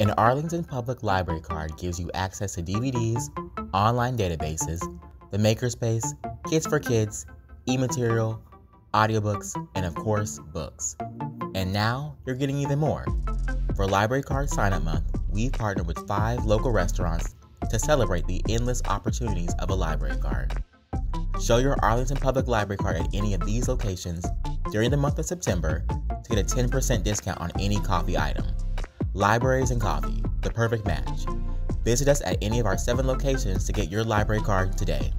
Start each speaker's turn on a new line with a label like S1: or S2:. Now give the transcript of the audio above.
S1: An Arlington Public Library card gives you access to DVDs, online databases, the Makerspace, Kids for Kids, e-material, audiobooks, and of course, books. And now you're getting even more. For Library Card Sign Up Month, we've partnered with five local restaurants to celebrate the endless opportunities of a library card. Show your Arlington Public Library card at any of these locations during the month of September to get a 10% discount on any coffee item. Libraries and coffee, the perfect match. Visit us at any of our seven locations to get your library card today.